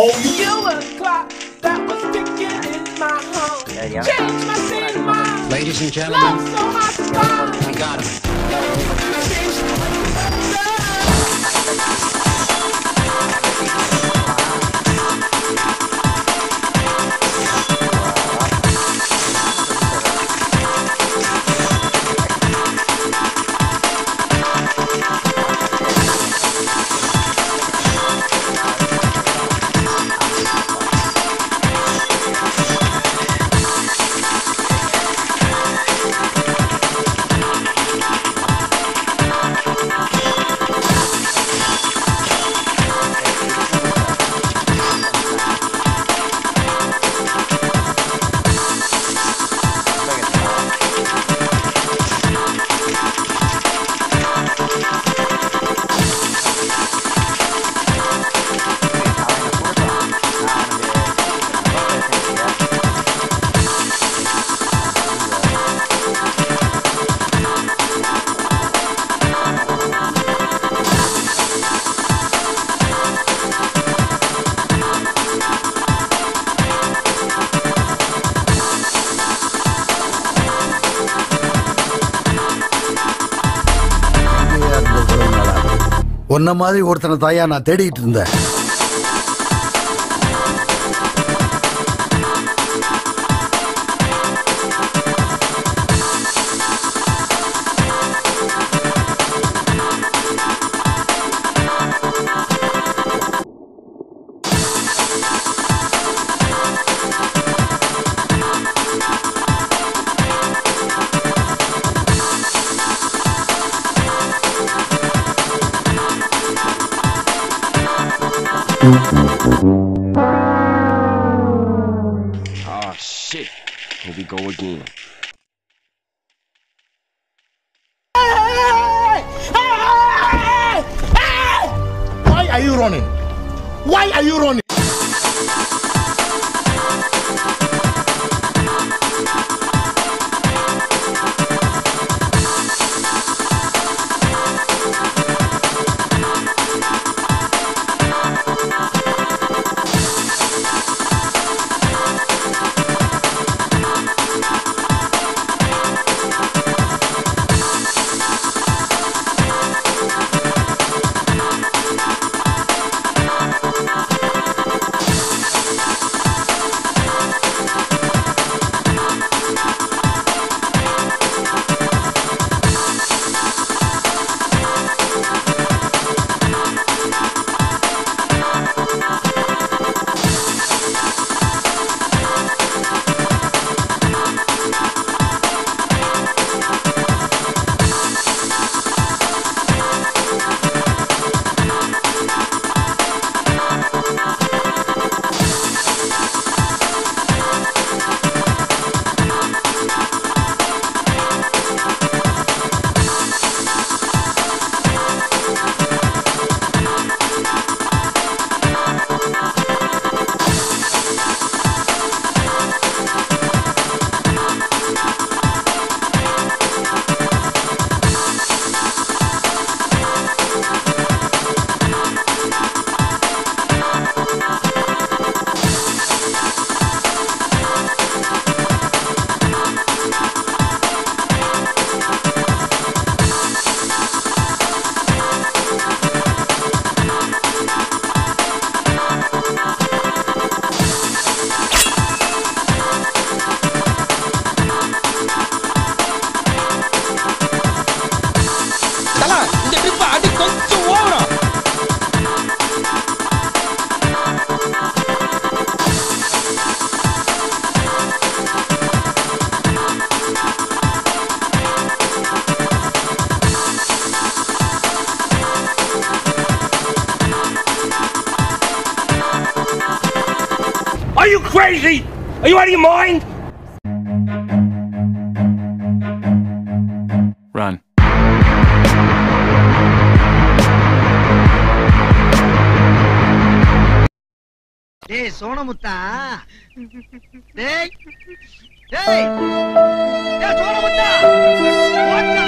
Got you, homie. You a clock that was ticking in my home. Change my state of mind. Ladies and Love gentlemen, so hard to find. we got him. உன்ன மாதிரி ஒருத்தனை தாயா நான் தேடிட்டு இருந்தேன். Oh shit. Here we go again. Why are you running? Why are you running? Are you crazy? Are you out of your mind? Run. டேய் சோனமுத்தா டேய் டேய் டேய் சோனமுத்தா வாடா